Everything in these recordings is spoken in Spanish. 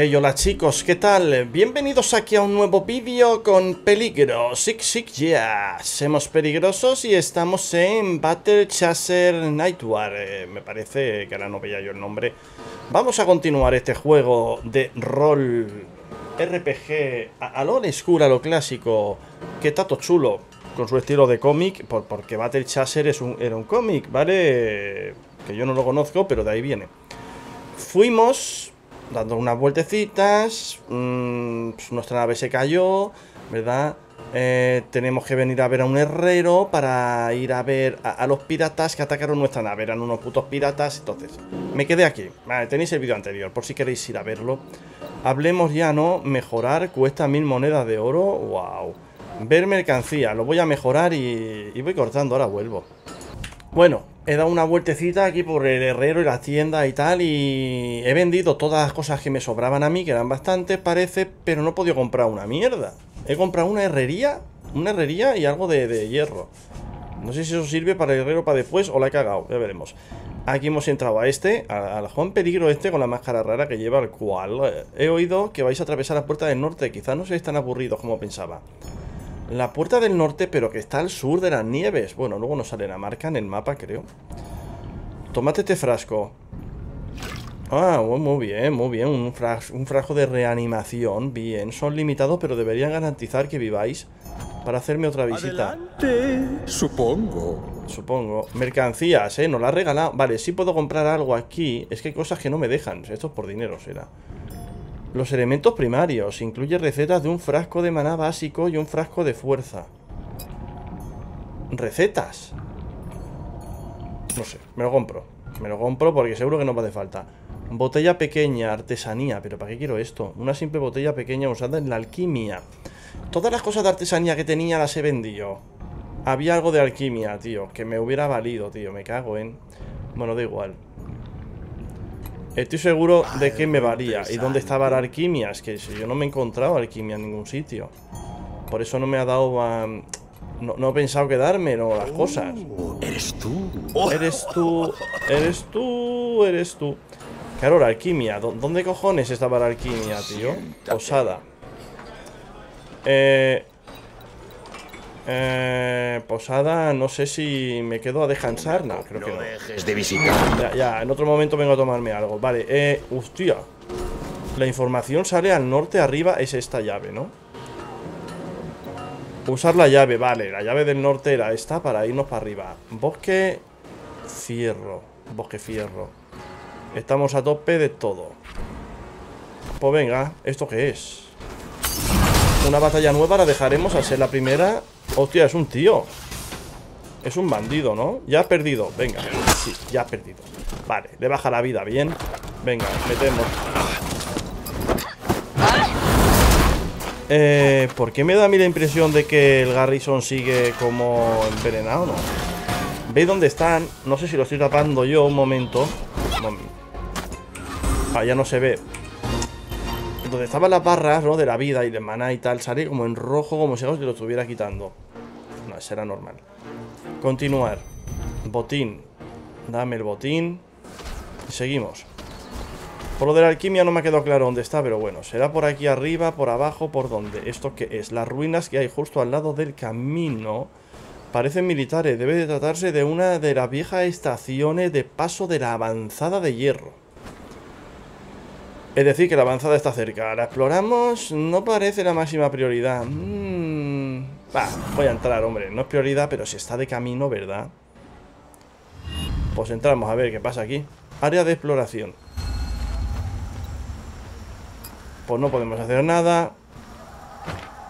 Hey, hola chicos, ¿qué tal? Bienvenidos aquí a un nuevo vídeo con peligro, Six Six yeah. Somos peligrosos y estamos en Battle Chaser Nightwar eh, Me parece que ahora no veía yo el nombre Vamos a continuar este juego de rol RPG a, lo school, a lo clásico Que tato chulo, con su estilo de cómic Porque Battle Chaser es un, era un cómic, ¿vale? Que yo no lo conozco, pero de ahí viene Fuimos dando unas vueltecitas, mm, pues nuestra nave se cayó, ¿verdad? Eh, tenemos que venir a ver a un herrero para ir a ver a, los piratas que atacaron nuestra nave. Eran unos putos piratas, entonces me quedé aquí. Vale, tenéis el vídeo anterior, por si queréis ir a verlo. Hablemos ya, ¿no? Mejorar cuesta mil monedas de oro. ¡Wow! Ver mercancía, lo voy a mejorar y, y voy cortando, ahora vuelvo. Bueno, he dado una vueltecita aquí por el herrero y la tienda y tal y he vendido todas las cosas que me sobraban a mí, que eran bastantes, parece, pero no he podido comprar una mierda. He comprado una herrería, una herrería y algo de, hierro. No sé si eso sirve para el herrero para después o la he cagado, ya veremos. Aquí hemos entrado a este, al Juan Peligro este con la máscara rara que lleva el cual. He oído que vais a atravesar la puerta del norte, quizás no seáis tan aburridos como pensaba. La puerta del norte, pero que está al sur de las nieves. Bueno, luego nos sale la marca en el mapa, creo. Tómate este frasco. Ah, muy bien, muy bien. Un, frasco de reanimación. Bien, son limitados, pero deberían garantizar que viváis para hacerme otra visita. supongo. Supongo. Mercancías, ¿eh? Nos la ha regalado. Vale, sí puedo comprar algo aquí. Es que hay cosas que no me dejan. Esto es por dinero, será. Los elementos primarios. Incluye recetas de un frasco de maná básico y un frasco de fuerza. Recetas. No sé, me lo compro. Me lo compro porque seguro que no me hace falta. Botella pequeña, artesanía. ¿Pero para qué quiero esto? Una simple botella pequeña usada en la alquimia. Todas las cosas de artesanía que tenía las he vendido. Había algo de alquimia, tío. Que me hubiera valido, tío. Me cago en... Bueno, da igual. Estoy seguro de que me valía. ¿Y dónde estaba la alquimia? Es que yo no me he encontrado alquimia en ningún sitio. Por eso no me ha dado... no, he pensado quedarme, no, las cosas. Oh, ¿Eres tú? Eres tú, eres tú, eres tú. Claro, la alquimia. ¿Dónde cojones estaba la alquimia, tío? Posada. Eh... Eh, posada, no sé si me quedo a descansar. No, creo que no. dejes de visitar. Ya, ya, en otro momento vengo a tomarme algo. Vale, eh, hostia. La información sale al norte arriba, es esta llave, ¿no? Usar la llave, vale. La llave del norte era esta para irnos para arriba. Bosque fierro. Bosque fierro. Estamos a tope de todo. Pues venga, ¿esto qué es? Una batalla nueva la dejaremos a ser la primera Hostia, es un tío. Es un bandido, ¿no? Ya ha perdido, venga. Sí, ya ha perdido. Vale, le baja la vida, bien. Venga, metemos. Eh, ¿Por qué me da a mí la impresión de que el Garrison sigue como envenenado, no? ¿Veis dónde están? No sé si lo estoy tapando yo un momento. Ah, ya no se ve. Donde estaban las barras, ¿no? De la vida y de maná y tal, sale como en rojo, como si algo se lo estuviera quitando será normal. Continuar. Botín. Dame el botín. Seguimos. Por lo de la alquimia no me ha quedado claro dónde está, pero bueno, será por aquí arriba, por abajo, por dónde. ¿Esto qué es? Las ruinas que hay justo al lado del camino parecen militares. Debe de tratarse de una de las viejas estaciones de paso de la avanzada de hierro. Es decir, que la avanzada está cerca. La exploramos, no parece la máxima prioridad. Mmm... Va, voy a entrar, hombre. No es prioridad, pero si está de camino, ¿verdad? Pues entramos a ver qué pasa aquí. Área de exploración. Pues no podemos hacer nada.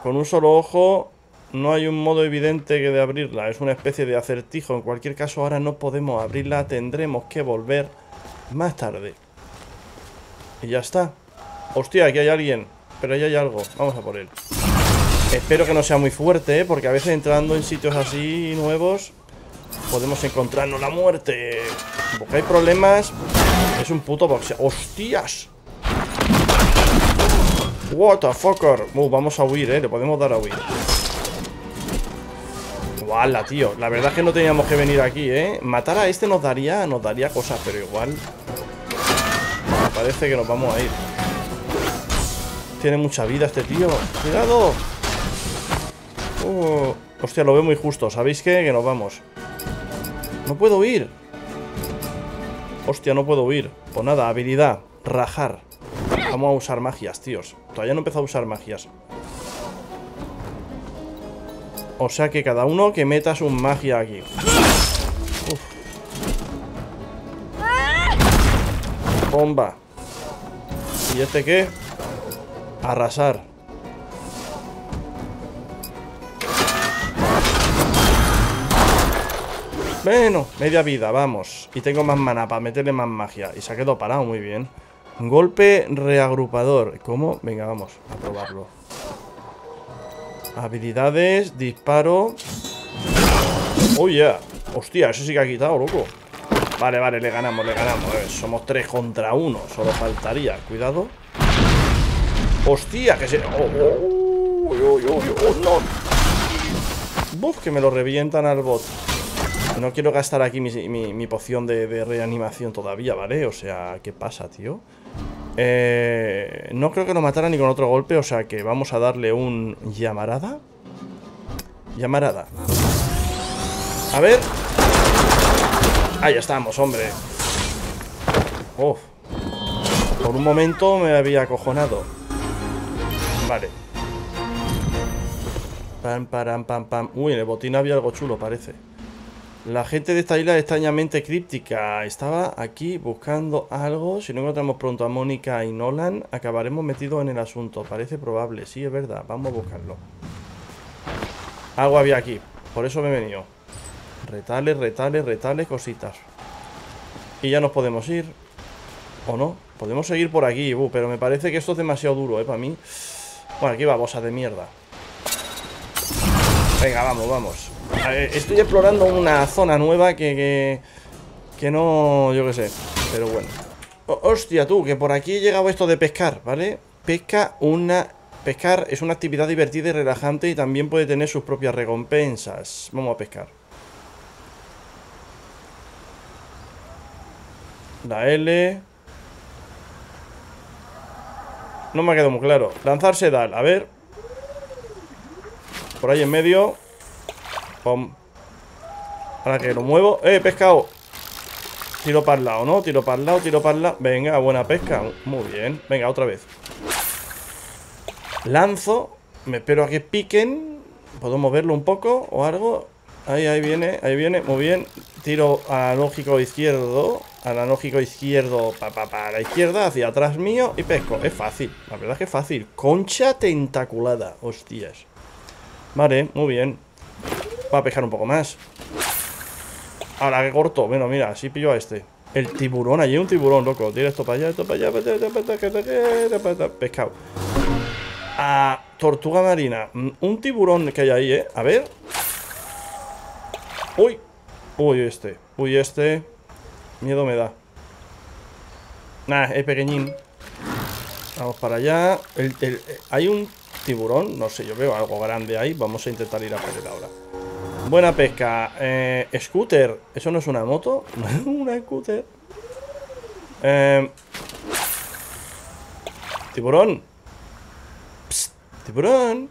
Con un solo ojo no hay un modo evidente que de abrirla. Es una especie de acertijo. En cualquier caso, ahora no podemos abrirla. Tendremos que volver más tarde. Y ya está. Hostia, aquí hay alguien. Pero ahí hay algo. Vamos a por él. Espero que no sea muy fuerte, ¿eh? porque a veces entrando en sitios así nuevos podemos encontrarnos la muerte. Porque hay problemas. Es un puto boxeo. ¡Hostias! What the fucker. Uh, vamos a huir, eh. Le podemos dar a huir. ¡Wala, tío! La verdad es que no teníamos que venir aquí, ¿eh? Matar a este nos daría, nos daría cosas, pero igual... Me parece que nos vamos a ir. Tiene mucha vida este tío. ¡Cuidado! Uh, hostia, lo veo muy justo. ¿Sabéis qué? Que nos vamos. No puedo huir. Hostia, no puedo huir. Pues nada, habilidad. Rajar. Vamos a usar magias, tíos. Todavía no he empezado a usar magias. O sea que cada uno que meta su magia aquí. Bomba. ¿Y este qué? Arrasar. Bueno, media vida, vamos. Y tengo más mana para meterle más magia. Y se ha quedado parado, muy bien. Golpe reagrupador. ¿Cómo? Venga, vamos a probarlo. Habilidades, disparo. Oh, yeah. Hostia, eso sí que ha quitado, loco. Vale, vale, le ganamos, le ganamos. Somos tres contra uno. Solo faltaría. Cuidado. Hostia, que se... Oh, oh, oh, oh, no. Buf, que me lo revientan al bot. No quiero gastar aquí mi, poción de, reanimación todavía, ¿vale? O sea, ¿qué pasa, tío? Eh, no creo que lo matara ni con otro golpe, o sea que vamos a darle un llamarada. Llamarada. A ver. Ahí estamos, hombre. Uf. Por un momento me había acojonado. Vale. Pam, pam, pam, pam. Uy, en el botín había algo chulo, parece. La gente de esta isla es extrañamente críptica. Estaba aquí buscando algo. Si no encontramos pronto a Mónica y Nolan, acabaremos metidos en el asunto. Parece probable. Sí, es verdad. Vamos a buscarlo. Algo había aquí. Por eso me he venido. Retales, retales, retales, cositas. Y ya nos podemos ir. ¿O no? Podemos seguir por aquí, pero me parece que esto es demasiado duro, ¿eh? Para mí. Bueno, aquí va, bosa de mierda. Venga, vamos, vamos estoy explorando una zona nueva que, que, no, yo qué sé, pero bueno. hostia, tú, que por aquí he llegado esto de pescar, ¿vale? Pesca una... Pescar es una actividad divertida y relajante y también puede tener sus propias recompensas. Vamos a pescar. La L... No me ha quedado muy claro. Lanzarse dal, a ver. Por ahí en medio. Ahora que lo muevo. ¡Eh, pescado! Tiro para el lado, ¿no? Tiro para el lado, tiro para el lado. Venga, buena pesca. Muy bien. Venga, otra vez. Lanzo. Me espero a que piquen. ¿Puedo moverlo un poco o algo? Ahí, ahí viene, ahí viene. Muy bien. Tiro analógico izquierdo. Analógico izquierdo para pa, la izquierda, hacia atrás mío y pesco. Es fácil. La verdad es que es fácil. Concha tentaculada. Hostias. Vale, muy bien. Va a pescar un poco más. Ahora que corto. Bueno, mira, así pillo a este. El tiburón, allí hay un tiburón, loco. Tira esto para allá, esto para allá. Pescado. A tortuga marina. Un tiburón que hay ahí, ¿eh? A ver. Uy. Uy, este. Uy, este. Miedo me da. Nah, es pequeñín. Vamos para allá. hay un tiburón. No sé, yo veo algo grande ahí. Vamos a intentar ir a por él ahora. Buena pesca. Eh, scooter. ¿Eso no es una moto? una scooter. Eh, tiburón. tiburón.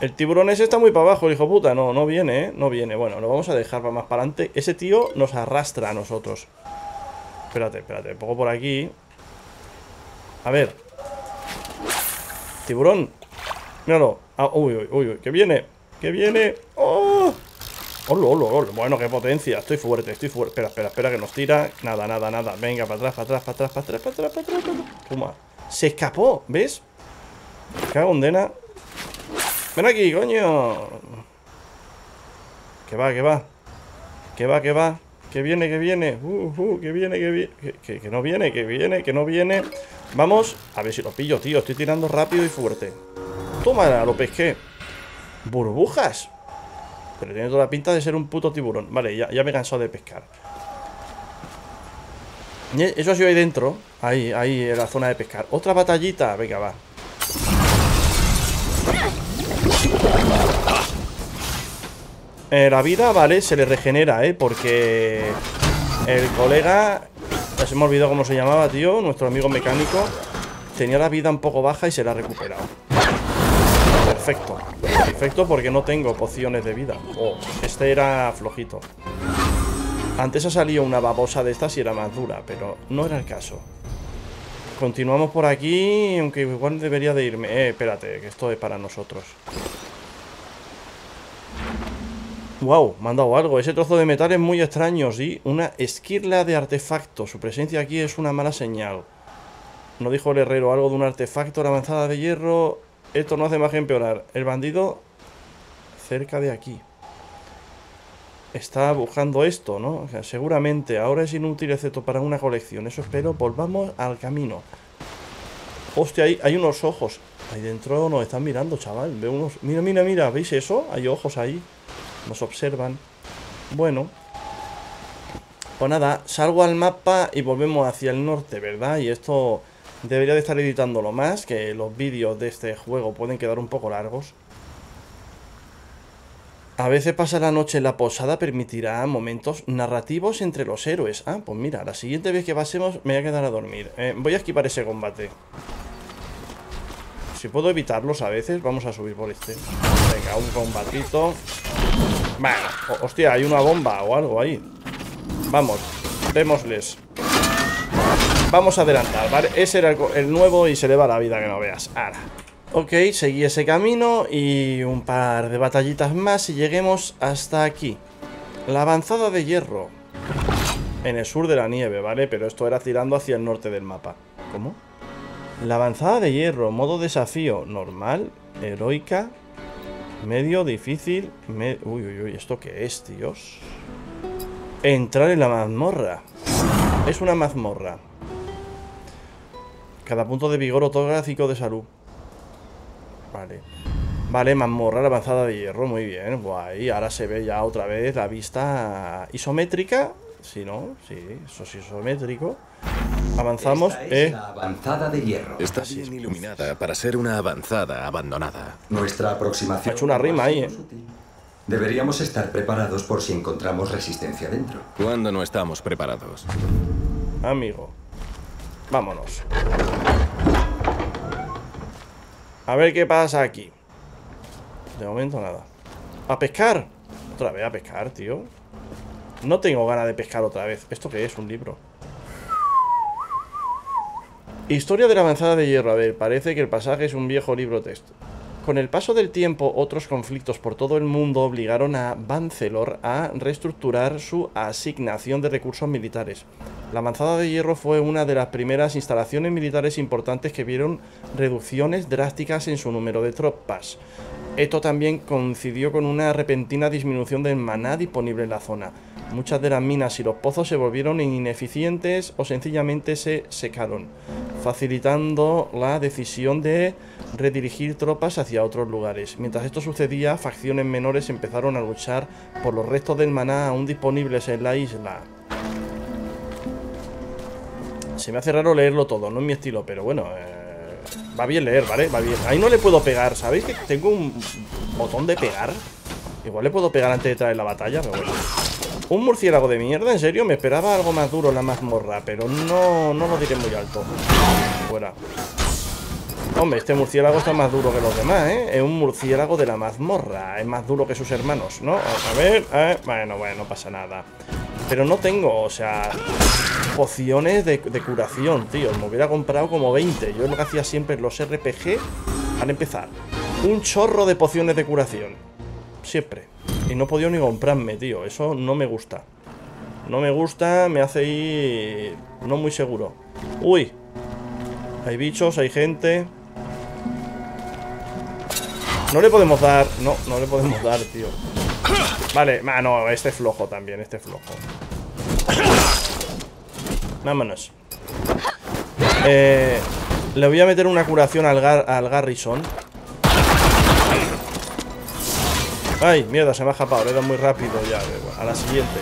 El tiburón ese está muy para abajo, hijo puta. No, no viene, ¿eh? No viene. Bueno, lo vamos a dejar para más para adelante. Ese tío nos arrastra a nosotros. Espérate, espérate. Pongo por aquí. A ver. Tiburón. Míralo. Ah, uy, uy, uy, uy. Que viene. Que viene. ¡Oh! ¡Hola, hola, hola! Bueno, qué potencia. Estoy fuerte, estoy fuerte. Espera, espera, espera, que nos tira. Nada, nada, nada. Venga, para atrás, para atrás, para atrás, para atrás, para atrás, para atrás. Toma. Se escapó, ¿ves? Cago en Dena. Ven aquí, coño. Que va, que va. Que va, que va. Que viene, que viene. Uh, uh, que viene, que viene. Que, que no viene, que viene, que no viene. Vamos. A ver si lo pillo, tío. Estoy tirando rápido y fuerte. Toma, lo pesqué. ¿Burbujas? Pero tiene toda la pinta de ser un puto tiburón Vale, ya, me he cansado de pescar Eso ha sido ahí dentro Ahí, ahí, en la zona de pescar Otra batallita, venga, va eh, La vida, vale, se le regenera, ¿eh? Porque el colega Ya se me olvidado cómo se llamaba, tío Nuestro amigo mecánico tenía la vida un poco baja y se la ha recuperado. Perfecto. Perfecto porque no tengo pociones de vida. Oh, este era flojito. Antes ha salido una babosa de estas y era más dura, pero no era el caso. Continuamos por aquí, aunque igual debería de irme. Eh, espérate, que esto es para nosotros. Wow, me han dado algo. Ese trozo de metal es muy extraño, sí. Una esquirla de artefacto. Su presencia aquí es una mala señal. No dijo el herrero algo de un artefacto, la avanzada de hierro. Esto no hace más que empeorar. El bandido cerca de aquí. Está buscando esto, ¿no? seguramente ahora es inútil excepto para una colección. Eso espero. Volvamos al camino. Hostia, hay, hay unos ojos. Ahí dentro nos están mirando, chaval. Veo unos... Mira, mira, mira. ¿Veis eso? Hay ojos ahí. Nos observan. Bueno. Pues nada, salgo al mapa y volvemos hacia el norte, ¿verdad? Y esto debería de estar editándolo más, que los vídeos de este juego pueden quedar un poco largos. A veces pasar la noche en la posada permitirá momentos narrativos entre los héroes. Ah, pues mira, la siguiente vez que pasemos me voy a quedar a dormir. Eh, voy a esquivar ese combate. Si puedo evitarlos a veces, vamos a subir por este. Venga, un combatito. Bueno, hostia, hay una bomba o algo ahí. Vamos, démosles. Vamos a adelantar, ¿vale? Ese era el, nuevo y se le va la vida que no veas. Ahora. Ok, seguí ese camino y un par de batallitas más y lleguemos hasta aquí. La avanzada de hierro. En el sur de la nieve, ¿vale? Pero esto era tirando hacia el norte del mapa. ¿Cómo? La avanzada de hierro, modo desafío, normal, heroica, Medio, difícil. Uy, uy, uy, ¿esto qué es, tíos? Entrar en la mazmorra. Es una mazmorra. Cada punto de vigor gráfico de salud. Vale. Vale, mazmorra, la avanzada de hierro. Muy bien, guay. Ahora se ve ya otra vez la vista isométrica. Si no, sí, eso es isométrico. Avanzamos. eh. avanzada de hierro. Está bien iluminada para ser una avanzada abandonada. Nuestra aproximación. Ha hecho una rima ahí, eh. Deberíamos estar preparados por si encontramos resistencia dentro. ¿Cuándo no estamos preparados? Amigo. Vámonos. A ver qué pasa aquí. De momento nada. ¡A pescar! Otra vez a pescar, tío. No tengo ganas de pescar otra vez. ¿Esto qué es? Un libro. Historia de la avanzada de hierro. A ver, parece que el pasaje es un viejo libro texto. Con el paso del tiempo, otros conflictos por todo el mundo obligaron a Bancelor a reestructurar su asignación de recursos militares. La avanzada de hierro fue una de las primeras instalaciones militares importantes que vieron reducciones drásticas en su número de tropas. Esto también coincidió con una repentina disminución del maná disponible en la zona. Muchas de las minas y los pozos se volvieron ineficientes o sencillamente se secaron, facilitando la decisión de redirigir tropas hacia otros lugares. Mientras esto sucedía, facciones menores empezaron a luchar por los restos del maná aún disponibles en la isla. Se me hace raro leerlo todo, no es mi estilo, pero bueno, eh, va bien leer, ¿vale? Va bien. Ahí no le puedo pegar, ¿sabéis que tengo un botón de pegar? Igual le puedo pegar antes de traer la batalla, pero bueno. Un murciélago de mierda, en serio, me esperaba algo más duro la mazmorra, pero no, no lo diré muy alto. Fuera. Hombre, este murciélago está más duro que los demás, ¿eh? Es un murciélago de la mazmorra. Es más duro que sus hermanos, ¿no? A ver, eh. Bueno, bueno, no pasa nada. Pero no tengo, o sea, pociones de, de, curación, tío. Me hubiera comprado como 20. Yo lo que hacía siempre en los RPG, al empezar, un chorro de pociones de curación. Siempre. Y no he podido ni comprarme, tío. Eso no me gusta. No me gusta, me hace ir no muy seguro. Uy. Hay bichos, hay gente. No le podemos dar... No, no le podemos dar, tío. Vale, ah, no, este es flojo también, este es flojo. Vámonos. Eh, le voy a meter una curación al, al Garrison. Ay, mierda, se me ha escapado. Le he dado muy rápido ya. A la siguiente.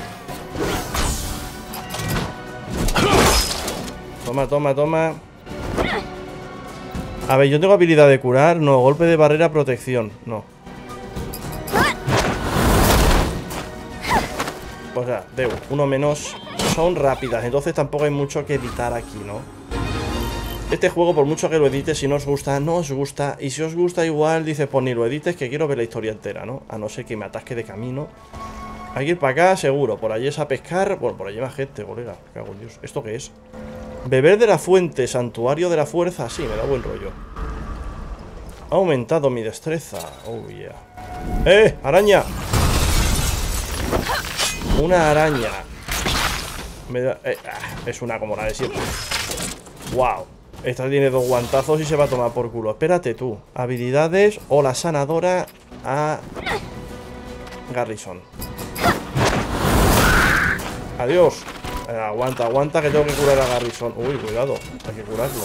Toma, toma, toma. A ver, yo tengo habilidad de curar. No, golpe de barrera, protección. No. Pues ya, debo. Uno menos. Son rápidas, entonces tampoco hay mucho que evitar aquí, ¿no? Este juego, por mucho que lo edites, si no os gusta, no os gusta. Y si os gusta igual, dice, pues ni lo edites, que quiero ver la historia entera, ¿no? A no ser que me atasque de camino. Hay que ir para acá, seguro. Por allí es a pescar. Bueno, por allí va gente, colega. Cago en Dios. ¿Esto qué es? Beber de la fuente, santuario de la fuerza. Sí, me da buen rollo. Ha aumentado mi destreza. Oh, yeah. ¡Eh! ¡Araña! Una araña. Me da, eh, ah, es una como la de siempre. ¡Wow! Esta tiene dos guantazos y se va a tomar por culo. Espérate tú. Habilidades o la sanadora a Garrison. Adiós. Eh, aguanta, aguanta que tengo que curar a Garrison. Uy, cuidado. Hay que curarlo.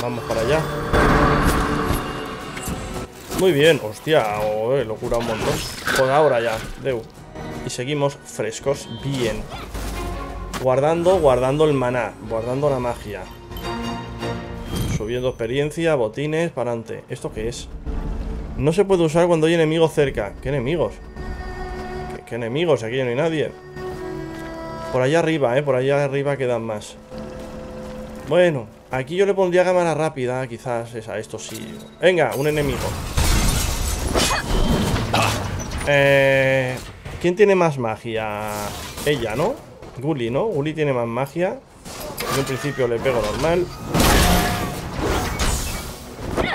Vamos para allá. Muy bien. Hostia, oh, lo cura un montón. Por ahora ya. Deu. Y seguimos frescos. Bien. Guardando, guardando el maná. Guardando la magia. Subiendo experiencia, botines, para adelante. ¿Esto qué es? No se puede usar cuando hay enemigos cerca. ¿Qué enemigos? ¿Qué, enemigos? Aquí no hay nadie. Por allá arriba, ¿eh? Por allá arriba quedan más. Bueno, aquí yo le pondría cámara rápida, quizás es a esto sí. Venga, un enemigo. Eh, ¿Quién tiene más magia? Ella, ¿no? Gully, ¿no? Gully tiene más magia. En un principio le pego normal.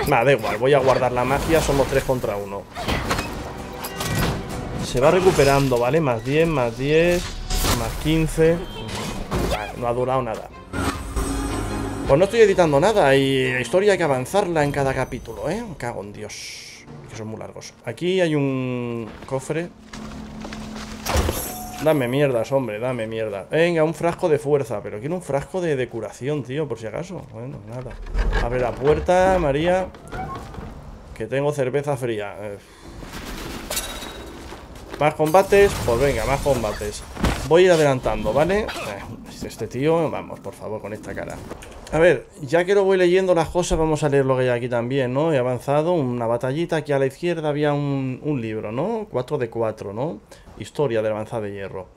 Nada, da igual, voy a guardar la magia, somos 3 contra 1. Se va recuperando, ¿vale? Más 10, más 10, más 15. Vale, no ha durado nada. Pues no estoy editando nada y la historia hay que avanzarla en cada capítulo, ¿eh? Cago en Dios. Que son muy largos. Aquí hay un cofre. Dame mierdas, hombre, dame mierda. Venga, un frasco de fuerza. Pero quiero un frasco de, de curación, tío, por si acaso. Bueno, nada. Abre la puerta, María. Que tengo cerveza fría. Eh. Más combates. Pues venga, más combates. Voy a ir adelantando, ¿vale? Eh, Este tío, vamos, por favor, con esta cara. A ver, ya que lo voy leyendo las cosas, vamos a leer lo que hay aquí también, ¿no? He avanzado, una batallita, aquí a la izquierda había un, un libro, ¿no? 4 de 4, ¿no? Historia de la avanzada de hierro.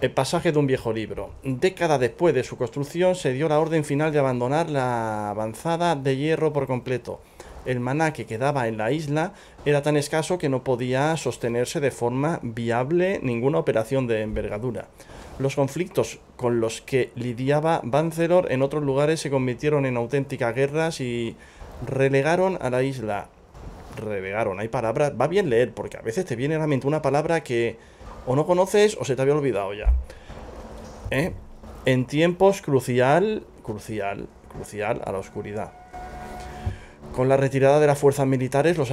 El pasaje de un viejo libro. Década después de su construcción se dio la orden final de abandonar la avanzada de hierro por completo. El maná que quedaba en la isla era tan escaso que no podía sostenerse de forma viable ninguna operación de envergadura. Los conflictos con los que lidiaba Bancelor en otros lugares se convirtieron en auténticas guerras y relegaron a la isla. Relegaron, hay palabras. Va bien leer, porque a veces te viene a la mente una palabra que o no conoces o se te había olvidado ya. ¿Eh? En tiempos crucial, crucial, crucial a la oscuridad. Con la retirada de las fuerzas militares, los,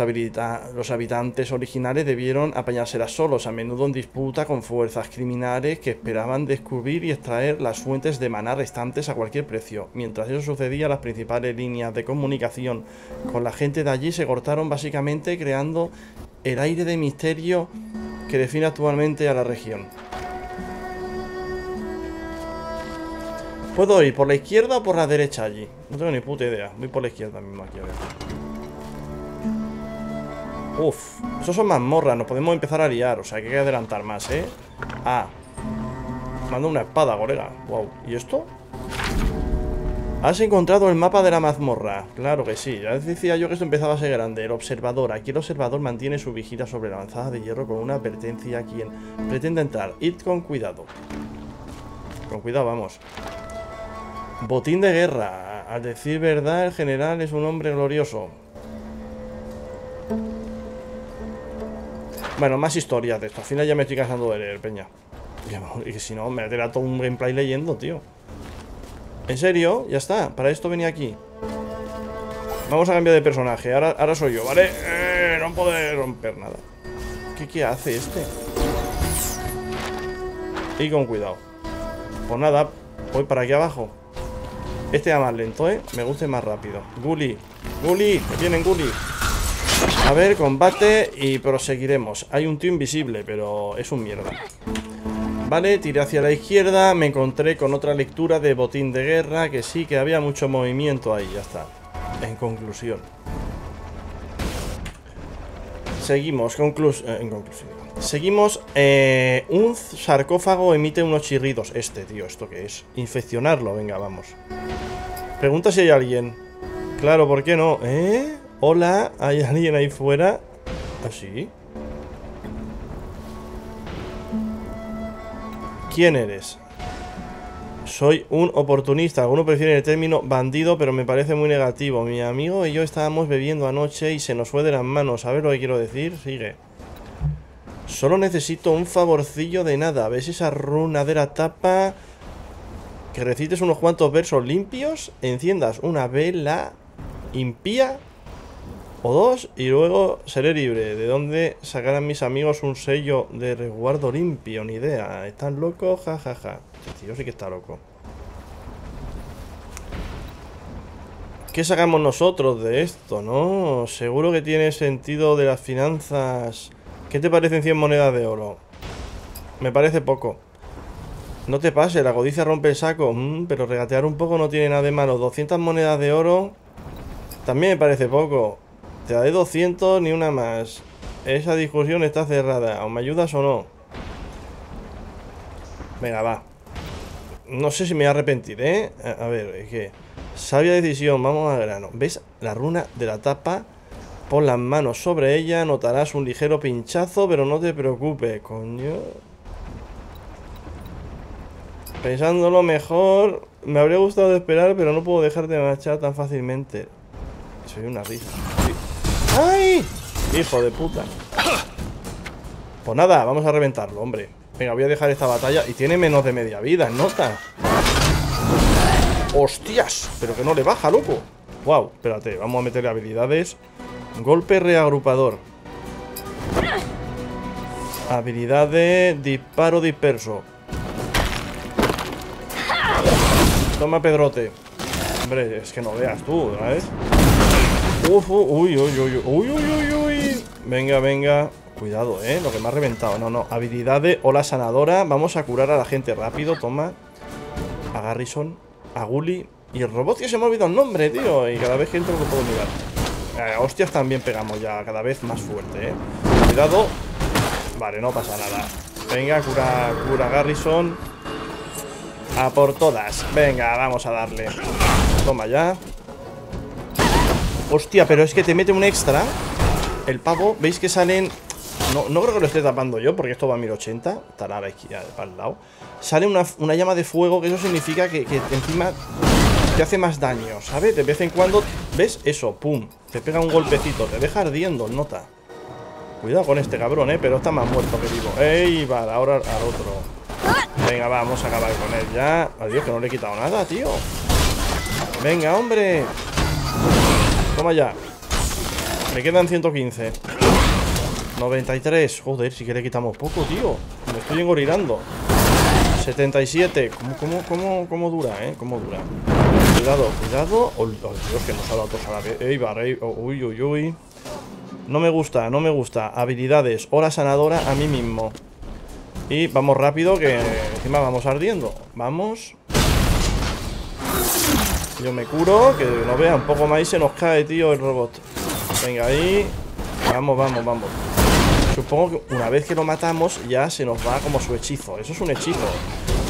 habitantes originales debieron apañárselas solos, a menudo en disputa con fuerzas criminales que esperaban descubrir y extraer las fuentes de maná restantes a cualquier precio. Mientras eso sucedía, las principales líneas de comunicación con la gente de allí se cortaron básicamente creando el aire de misterio que define actualmente a la región. ¿Puedo ir por la izquierda o por la derecha allí? No tengo ni puta idea. Voy por la izquierda mismo aquí, a ver. Uf, esos son mazmorras, nos podemos empezar a liar, o sea que hay que adelantar más, ¿eh? Ah. Manda una espada, colega. Wow. ¿Y esto? Has encontrado el mapa de la mazmorra. Claro que sí. Ya decía yo que esto empezaba a ser grande. El observador. Aquí el observador mantiene su vigila sobre la avanzada de hierro con una advertencia a quien pretende entrar. Id con cuidado. Con cuidado, vamos. Botín de guerra. Al decir verdad, el general es un hombre glorioso. Bueno, más historias de esto. Al final ya me estoy cansando de leer, peña. Y que si no, me hará todo un gameplay leyendo, tío. ¿En serio? Ya está. Para esto venía aquí. Vamos a cambiar de personaje. Ahora, ahora soy yo, ¿vale? Eh, no puedo romper nada. ¿Qué, ¿Qué hace este? Y con cuidado. Pues nada, voy para aquí abajo. Este va más lento, ¿eh? Me gusta más rápido. Gully. Que vienen Gully. A ver, combate y proseguiremos. Hay un tío invisible, pero es un mierda. Vale, tiré hacia la izquierda, me encontré con otra lectura de botín de guerra, que sí, que había mucho movimiento ahí, ya está. En conclusión. Seguimos, eh, en conclusión. Seguimos, eh, un sarcófago emite unos chirridos. Este, tío, ¿esto qué es? Infeccionarlo, venga, vamos. Pregunta si hay alguien. Claro, ¿por qué no? ¿Eh? Hola, ¿hay alguien ahí fuera? ¿Así? ¿Quién eres? Soy un oportunista. Algunos prefieren el término bandido, pero me parece muy negativo. Mi amigo y yo estábamos bebiendo anoche y se nos fue de las manos. ¿Sabes lo que quiero decir? Sigue. Solo necesito un favorcillo de nada. ¿Ves esa runa de la tapa? Que recites unos cuantos versos limpios, enciendas una vela impía o dos y luego seré libre. ¿De dónde sacarán mis amigos un sello de resguardo limpio? Ni idea. ¿Están locos? Ja, ja, ja. Este tío sí que está loco. ¿Qué sacamos nosotros de esto, no? Seguro que tiene sentido de las finanzas. ¿Qué te parecen 100 monedas de oro? Me parece poco. No te pase, la codicia rompe el saco. Mm, pero regatear un poco no tiene nada de malo. 200 monedas de oro también me parece poco. Te daré 200 ni una más. Esa discusión está cerrada. ¿O me ayudas o no? Venga, va. No sé si me voy a arrepentir, ¿eh? A, ver, es que... Sabia decisión, vamos al grano. ¿Ves la runa de la tapa? Pon las manos sobre ella, notarás un ligero pinchazo, pero no te preocupes, coño. Pensándolo mejor, me habría gustado esperar, pero no puedo dejarte marchar tan fácilmente. Soy una risa. ¡Ay! Hijo de puta. Pues nada, vamos a reventarlo, hombre. Venga, voy a dejar esta batalla. Y tiene menos de media vida, nota. ¡Hostias! Pero que no le baja, loco. Wow, espérate, vamos a meterle habilidades. Golpe reagrupador. Habilidad de disparo disperso. Toma, Pedrote. Hombre, es que no veas tú, ¿sabes? Uf, uy, uy, uy, uy, uy, uy, uy. Venga, venga. Cuidado, ¿eh? Lo que me ha reventado. No, no. Habilidad de ola sanadora. Vamos a curar a la gente rápido. Toma. A Garrison. A Gully. Y el robot que se me ha olvidado el nombre, tío. Y cada vez que entro lo puedo mirar. Eh, hostias también pegamos ya. Cada vez más fuerte, ¿eh? Cuidado. Vale, no pasa nada. Venga, cura, cura Garrison. A por todas. Venga, vamos a darle. Toma ya. Hostia, pero es que te mete un extra El pavo, ¿veis que salen? No, no creo que lo esté tapando yo Porque esto va a 1080 Estará a la izquierda, lado Sale una, llama de fuego Que eso significa que, que, encima Te hace más daño, ¿sabes? De vez en cuando ¿Ves? Eso, pum Te pega un golpecito Te deja ardiendo, nota Cuidado con este cabrón, ¿eh? Pero está más muerto que vivo ¡Ey! Vale, ahora al otro Venga, vamos a acabar con él ya Adiós, que no le he quitado nada, tío Venga, hombre Toma ya Me quedan 115 93 Joder, si que le quitamos poco, tío Me estoy engorilando 77 ¿Cómo, cómo, cómo, cómo dura, eh? ¿Cómo dura? Cuidado, cuidado Oh, Dios, que nos ha dado todos a la vez Ey, barrey Uy, uy, uy No me gusta, no me gusta Habilidades Hora sanadora a mí mismo Y vamos rápido que encima vamos ardiendo Vamos yo me curo, que no vea un poco más y se nos cae, tío, el robot. Venga, ahí. Vamos, vamos, vamos. Supongo que una vez que lo matamos ya se nos va como su hechizo. Eso es un hechizo.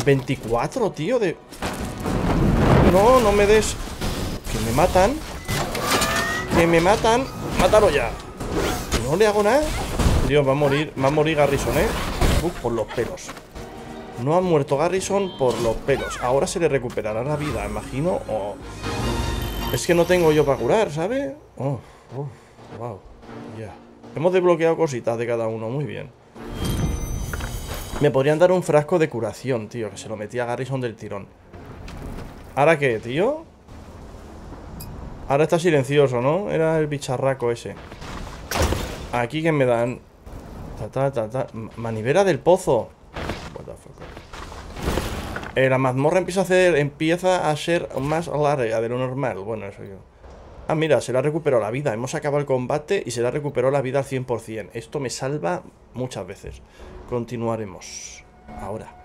24, tío, de... No, no me des... Que me matan. Que me matan. Mátalo ya. No le hago nada. Dios, va a morir. Va a morir Garrison, ¿eh? Uf, por los pelos. No ha muerto Garrison por los pelos. Ahora se le recuperará la vida, imagino. Es que no tengo yo para curar, ¿sabe? Oh, oh, wow. Ya. Hemos desbloqueado cositas de cada uno, muy bien. Me podrían dar un frasco de curación, tío, que se lo metía a Garrison del tirón. ¿Ahora qué, tío? Ahora está silencioso, ¿no? Era el bicharraco ese. Aquí que me dan... Ta, Manivera del pozo. Eh, la mazmorra empieza a hacer empieza a ser más larga de lo normal. Bueno, eso yo. Ah, mira, se le ha recuperado la vida. Hemos acabado el combate y se le ha recuperado la vida al 100%. Esto me salva muchas veces. Continuaremos. Ahora.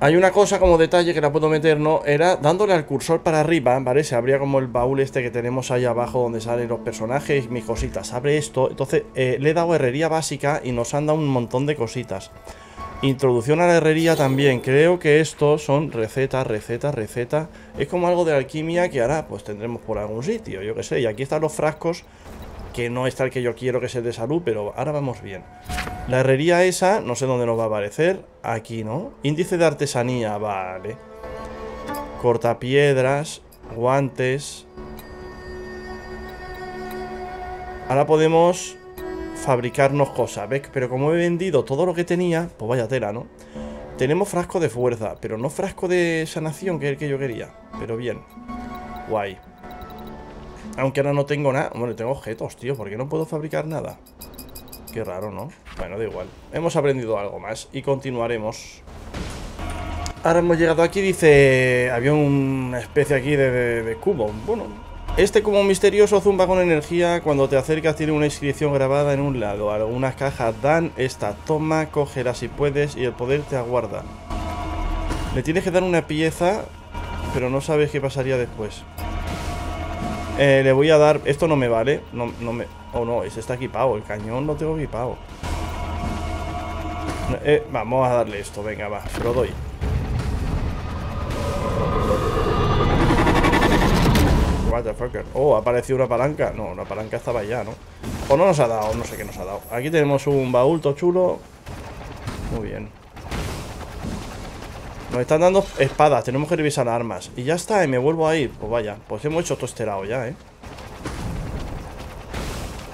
Hay una cosa como detalle que la puedo meter, ¿no? Era dándole al cursor para arriba, ¿vale? Se abría como el baúl este que tenemos ahí abajo donde salen los personajes mis cositas. Abre esto. Entonces, eh, le he dado herrería básica y nos han dado un montón de cositas. Introducción a la herrería también. Creo que estos son recetas, recetas, recetas. Es como algo de alquimia que ahora pues tendremos por algún sitio, yo qué sé. Y aquí están los frascos que no está el que yo quiero que sea de salud, pero ahora vamos bien. La herrería esa, no sé dónde nos va a aparecer. Aquí, ¿no? Índice de artesanía, vale. Cortapiedras, guantes. Ahora podemos fabricarnos cosas, ¿ves? Pero como he vendido todo lo que tenía, pues vaya tela, ¿no? Tenemos frasco de fuerza, pero no frasco de sanación, que es el que yo quería. Pero bien. Guay. Aunque ahora no tengo nada. Bueno, tengo objetos, tío. ¿Por qué no puedo fabricar nada? Qué raro, ¿no? Bueno, da igual. Hemos aprendido algo más y continuaremos. Ahora hemos llegado aquí, dice... Había una especie aquí de, cubo. Bueno, este cubo misterioso zumba con energía. Cuando te acercas tiene una inscripción grabada en un lado. Algunas cajas dan esta. Toma, cógela si puedes y el poder te aguarda. Le tienes que dar una pieza, pero no sabes qué pasaría después. Eh, le voy a dar... Esto no me vale. No, no me... Oh, no, ese está equipado. El cañón lo tengo equipado. Eh, vamos a darle esto. Venga, va. Se lo doy. What. Oh, ha aparecido una palanca. No, una palanca estaba ya, ¿no? O no nos ha dado. No sé qué nos ha dado. Aquí tenemos un baúl chulo. Muy bien. Nos están dando espadas, tenemos que revisar armas Y ya está, y me vuelvo a ir Pues vaya, pues hemos hecho todo este lado ya, ¿eh?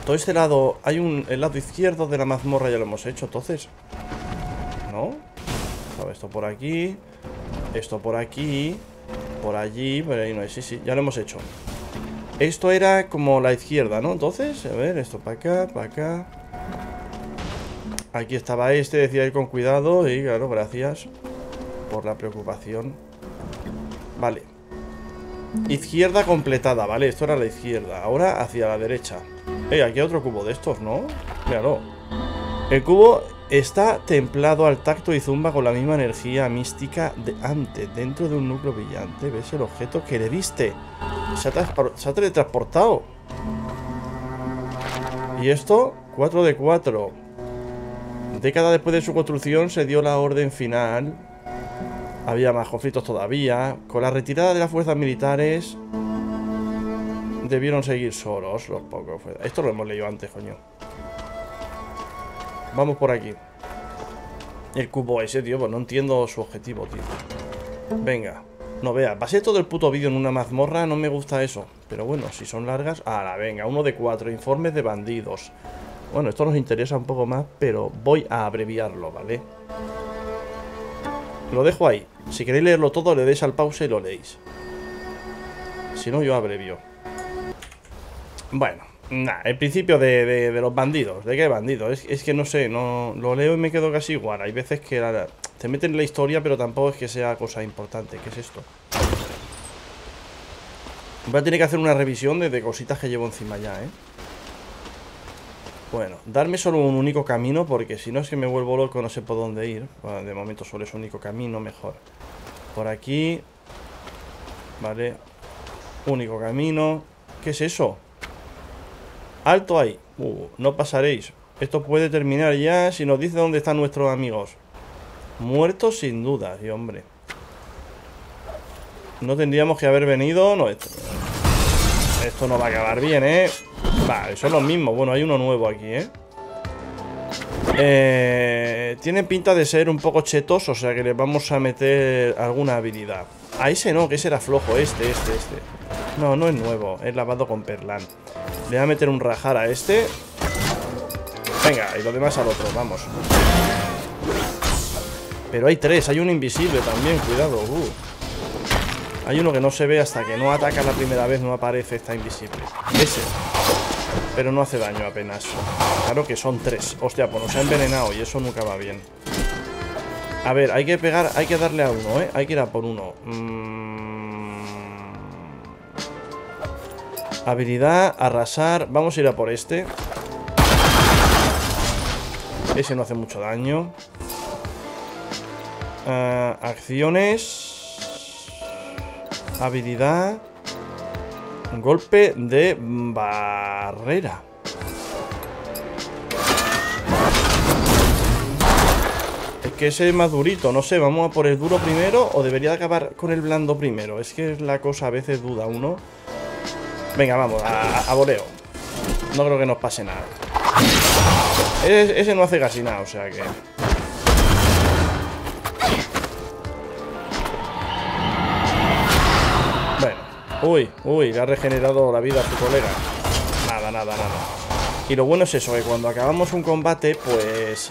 Todo este lado Hay un... El lado izquierdo de la mazmorra ya lo hemos hecho, entonces ¿No? esto por aquí Esto por aquí Por allí, pero ahí no hay, sí, sí, ya lo hemos hecho Esto era como la izquierda, ¿no? Entonces, a ver, esto para acá, para acá Aquí estaba este, decía ir con cuidado Y claro, gracias por la preocupación. Vale. Izquierda completada, vale, esto era la izquierda. Ahora hacia la derecha. Eh, aquí hay otro cubo de estos, ¿no? Míralo. El cubo está templado al tacto y zumba con la misma energía mística de antes, dentro de un núcleo brillante. ¿Ves el objeto que le diste? Se ha, se ha teletransportado. ¿Y esto? 4 de 4. Década después de su construcción se dio la orden final había más conflictos todavía. Con la retirada de las fuerzas militares debieron seguir solos los pocos. Esto lo hemos leído antes, coño. Vamos por aquí. El cubo ese, tío, pues no entiendo su objetivo, tío. Venga. No vea, pasé todo el puto vídeo en una mazmorra, no me gusta eso. Pero bueno, si son largas... la venga, uno de cuatro. Informes de bandidos. Bueno, esto nos interesa un poco más, pero voy a abreviarlo, ¿vale? Lo dejo ahí. Si queréis leerlo todo, le deis al pause y lo leéis. Si no, yo abrevio. Bueno, nada, el principio de, los bandidos. ¿De qué bandidos? Es, que no sé, no lo leo y me quedo casi igual. Hay veces que te meten en la historia, pero tampoco es que sea cosa importante. ¿Qué es esto? Voy a tener que hacer una revisión de, de cositas que llevo encima ya, ¿eh? Bueno, darme solo un único camino porque si no es que me vuelvo loco, no sé por dónde ir. Bueno, de momento solo es un único camino, mejor. Por aquí. Vale. Único camino. ¿Qué es eso? Alto ahí. Uh, no pasaréis. Esto puede terminar ya si nos dice dónde están nuestros amigos. Muertos sin duda, y hombre. No tendríamos que haber venido. No, esto, esto no va a acabar bien, ¿eh? Vale, son los mismos. Bueno, hay uno nuevo aquí, ¿eh? ¿eh? Tienen pinta de ser un poco chetos, o sea que le vamos a meter alguna habilidad. A ese no, que ese era flojo, este, este, este. No, no es nuevo, es lavado con perlán. Le voy a meter un rajar a este. Venga, y lo demás al otro, vamos. Pero hay tres, hay un invisible también, cuidado. Uh. Hay uno que no se ve hasta que no ataca la primera vez, no aparece, está invisible. Ese. Pero no hace daño apenas. Claro que son tres. Hostia, pues nos ha envenenado y eso nunca va bien. A ver, hay que pegar, hay que darle a uno, ¿eh? Hay que ir a por uno. Mm. Habilidad, arrasar. Vamos a ir a por este. Ese no hace mucho daño. Ah, acciones. Habilidad. Golpe de barrera. Es que ese es más durito, no sé, vamos a por el duro primero o debería acabar con el blando primero. Es que es la cosa, a veces duda uno. Venga, vamos, a, a voleo. No creo que nos pase nada. Ese, ese no hace casi nada, o sea que... uy, uy, le ha regenerado la vida a su colega. Nada, nada, nada. Y lo bueno es eso, que cuando acabamos un combate, pues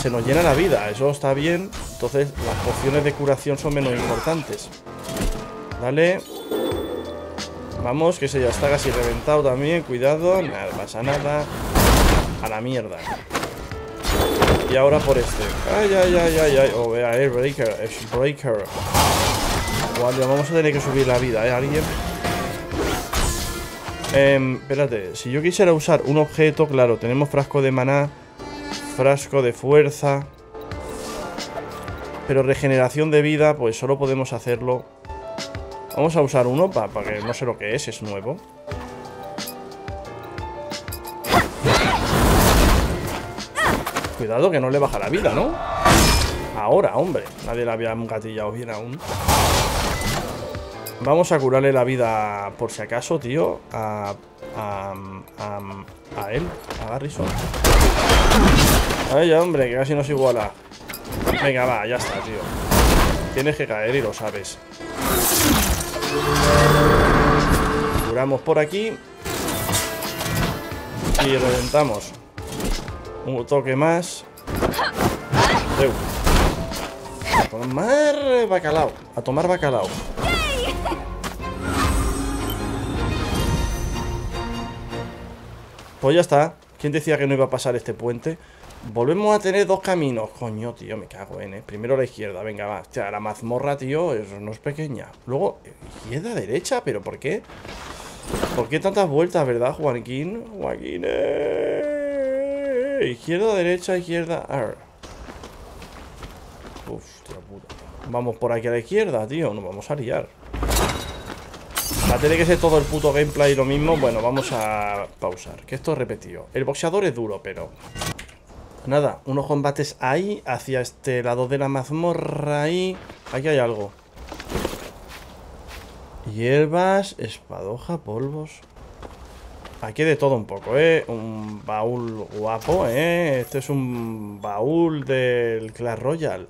se nos llena la vida. Eso está bien. Entonces las pociones de curación son menos importantes. Dale. Vamos, que ese ya está casi reventado también. Cuidado, nada, pasa nada. A la mierda. Y ahora por este. Ay, ay, ay, ay, ay. Oh, vea, eh, Breaker. Es Breaker. Guardia, vamos a tener que subir la vida, ¿eh? ¿Alguien? Eh, espérate, si yo quisiera usar un objeto, claro, tenemos frasco de maná, frasco de fuerza, pero regeneración de vida, pues solo podemos hacerlo. Vamos a usar uno para que no sé lo que es, es nuevo. Cuidado que no le baja la vida, ¿no? Ahora, hombre, nadie la había gatillado bien aún. Vamos a curarle la vida, por si acaso, tío, a, a, a, a él, a Garrison. Ay, hombre, que casi nos iguala. Venga, va, ya está, tío. Tienes que caer y lo sabes. Curamos por aquí. Y reventamos. Un toque más. A tomar bacalao. A tomar bacalao. Pues ya está. ¿Quién decía que no iba a pasar este puente? Volvemos a tener dos caminos. Coño, tío, me cago en, ¿eh? Primero la izquierda, venga, va. Hostia, la mazmorra, tío, no es pequeña. Luego, izquierda, derecha, ¿pero por qué? ¿Por qué tantas vueltas, verdad, Joaquín? Joaquín, eh. Izquierda, derecha, izquierda. Arr. Hostia puta. Vamos por aquí a la izquierda, tío. Nos vamos a liar. Va a tener que ser todo el puto gameplay lo mismo. Bueno, vamos a pausar. Que esto es repetido. El boxeador es duro, pero... Nada, unos combates ahí, hacia este lado de la mazmorra ahí. Aquí hay algo. Hierbas, espadoja, polvos. Aquí de todo un poco, ¿eh? Un baúl guapo, ¿eh? Este es un baúl del Clash Royale.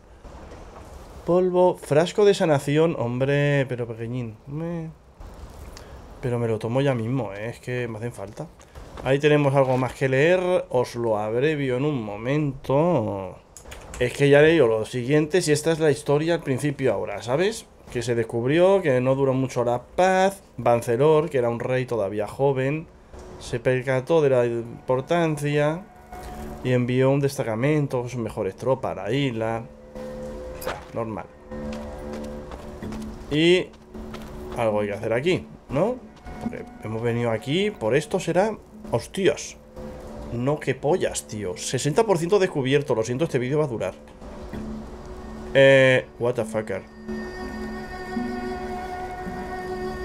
Polvo, frasco de sanación. Hombre, pero pequeñín. Pero me lo tomo ya mismo, ¿eh? Es que me hacen falta. Ahí tenemos algo más que leer. Os lo abrevio en un momento. Es que ya leído lo siguiente. Si esta es la historia al principio ahora, ¿sabes? Que se descubrió que no duró mucho la paz. Bancelor, que era un rey todavía joven, se percató de la importancia y envió un destacamento con sus mejores tropas a la isla. Normal. Y algo hay que hacer aquí, ¿no? Hemos venido aquí, por esto será... ¡Hostias! No, qué pollas, tío. 60% descubierto, lo siento, este vídeo va a durar. Eh... What the fucker.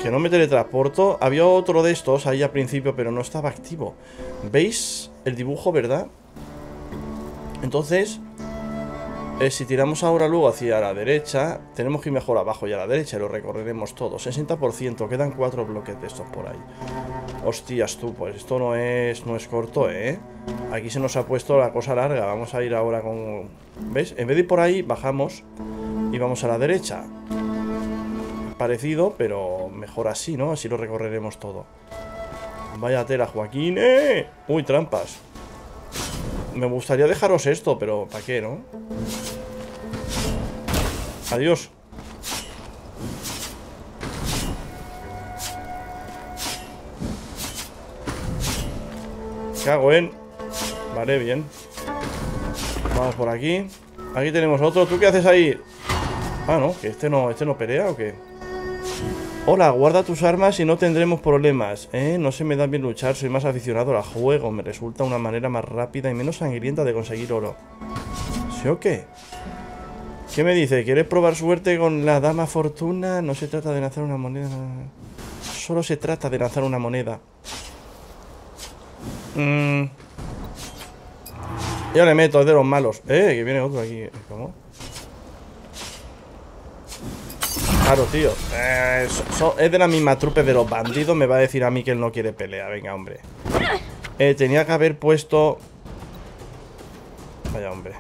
Que no me teletransporto. Había otro de estos ahí al principio Pero no estaba activo. ¿Veis el dibujo, verdad? Entonces eh, Si tiramos ahora luego hacia la derecha Tenemos que ir mejor abajo y a la derecha Lo recorreremos todo 60%, quedan cuatro bloques de estos por ahí Hostias tú, pues esto no es, no es corto, ¿eh? Aquí se nos ha puesto la cosa larga Vamos a ir ahora con... ¿Ves? En vez de ir por ahí, bajamos Y vamos a la derecha Parecido, pero mejor así, ¿no? Así lo recorreremos todo Vaya tela, Joaquín ¡Eh! Uy, trampas Me gustaría dejaros esto, pero ¿para qué, no? Adiós. Cago en... Vale, bien. Vamos por aquí. Aquí tenemos otro. ¿Tú qué haces ahí? Ah, no, que este no, este no pelea o qué Hola, guarda tus armas y no tendremos problemas ¿Eh? No se me da bien luchar Soy más aficionado al juego. Me resulta una manera más rápida y menos sangrienta de conseguir oro. ¿Sí o qué? ¿Qué me dice? ¿Quieres probar suerte con la dama fortuna? No se trata de lanzar una moneda. Solo se trata de lanzar una moneda. Mm. Yo le meto, es de los malos. Eh, que viene otro aquí. ¿Cómo? Claro, tío. Eh, es de la misma trupe de los bandidos. Me va a decir a mí que él no quiere pelea. Venga, hombre. Eh, tenía que haber puesto... Vaya, hombre.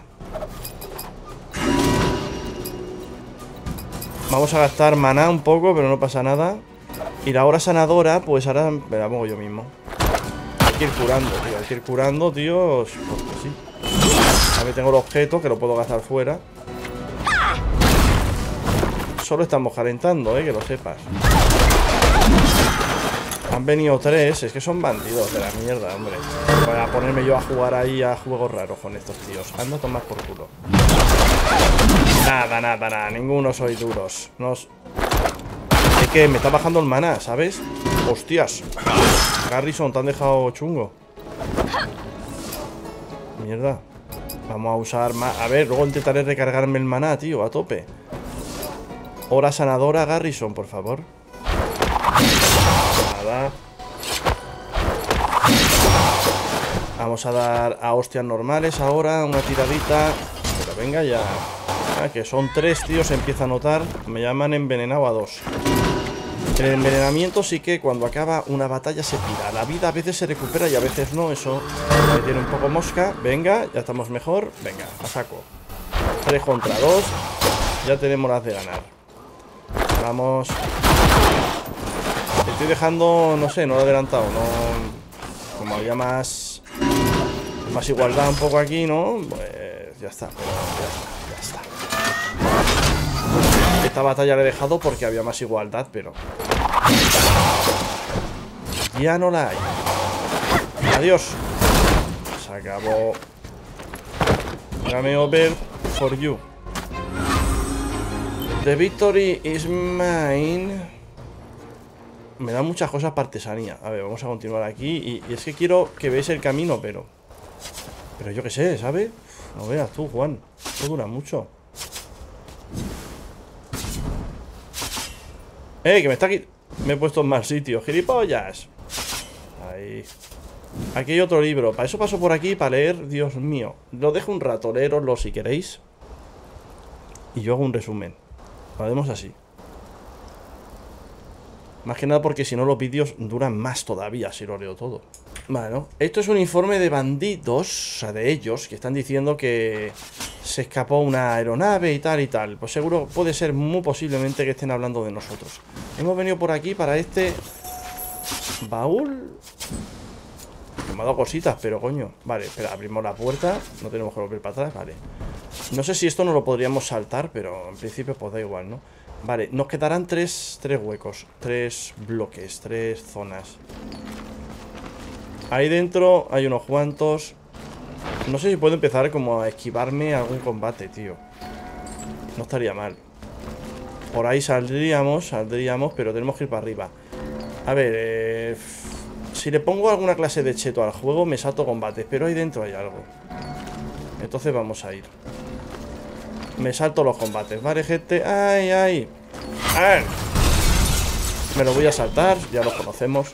Vamos a gastar maná un poco, pero no pasa nada. Y la hora sanadora, pues ahora me la pongo yo mismo. Hay que ir curando, tío. Hay que ir curando, tío. Porque sí. A ver, tengo el objeto que lo puedo gastar fuera solo estamos calentando, eh, que lo sepas. Han venido tres, es que son bandidos de la mierda, hombre. Voy a ponerme yo a jugar ahí a juegos raros con estos tíos. Ando a tomar por culo. Nada, nada, nada. Ninguno soy duros. Nos... Es que me está bajando el mana, ¿sabes? Hostias. Garrison, te han dejado chungo. Mierda. Vamos a usar más. A ver, luego intentaré recargarme el maná, tío, a tope. Hora sanadora, Garrison, por favor. Nada. Vamos a dar a hostias normales ahora, una tiradita. Pero venga ya. Ah, que son tres, tíos, se empieza a notar. Me llaman envenenado a dos. El envenenamiento sí que cuando acaba una batalla se tira. La vida a veces se recupera y a veces no. Eso me tiene un poco mosca. Venga, ya estamos mejor. Venga, a saco. Tres contra dos. Ya tenemos las de ganar. Vamos. Estoy dejando, no sé, no lo he adelantado, no. Como había más. Más igualdad un poco aquí, ¿no? Pues ya está, pero ya está. Esta batalla la he dejado porque había más igualdad, pero. Ya no la hay. Adiós. Se acabó. Game over for you. The victory is mine. Me da muchas cosas artesanía. A ver, vamos a continuar aquí. Y, es que quiero que veáis el camino, pero... Pero yo qué sé, ¿sabes? No veas tú, Juan. Esto dura mucho. ¡Eh! Que me está aquí... Me he puesto en mal sitio. ¡Gilipollas! Ahí. Aquí hay otro libro. Para eso paso por aquí, para leer. Dios mío. Lo dejo un rato, leeroslo si queréis. Y yo hago un resumen. Lo haremos así. Más que nada porque si no los vídeos duran más todavía si lo leo todo. Bueno, esto es un informe de bandidos, o sea, de ellos, que están diciendo que se escapó una aeronave y tal y tal. Pues seguro puede ser muy posiblemente que estén hablando de nosotros. Hemos venido por aquí para este baúl. me ha dado cositas, pero coño. Vale, espera, abrimos la puerta. No tenemos que volver para atrás, vale. No sé si esto no lo podríamos saltar, pero en principio pues da igual, ¿no? Vale, nos quedarán tres, tres huecos, tres bloques, tres zonas. Ahí dentro hay unos cuantos. No sé si puedo empezar como a esquivarme algún combate, tío. No estaría mal. Por ahí saldríamos, saldríamos, pero tenemos que ir para arriba. A ver, eh, si le pongo alguna clase de cheto al juego, me salto combates, pero ahí dentro hay algo. Entonces vamos a ir. Me salto los combates, ¿vale, gente? ¡Ay, ay! ¡Ay! Me lo voy a saltar, ya lo conocemos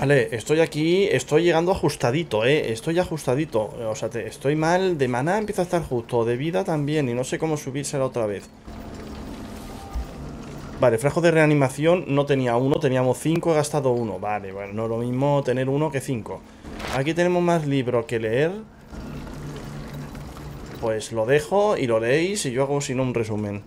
Vale, estoy aquí, estoy llegando ajustadito, ¿eh? Estoy ajustadito, o sea, estoy mal De maná empieza a estar justo, de vida también Y no sé cómo subírsela otra vez Vale, frasco de reanimación no tenía uno, teníamos cinco, he gastado uno Vale, bueno, no es lo mismo tener uno que cinco Aquí tenemos más libros que leer pues lo dejo y lo leéis y yo hago sino un resumen.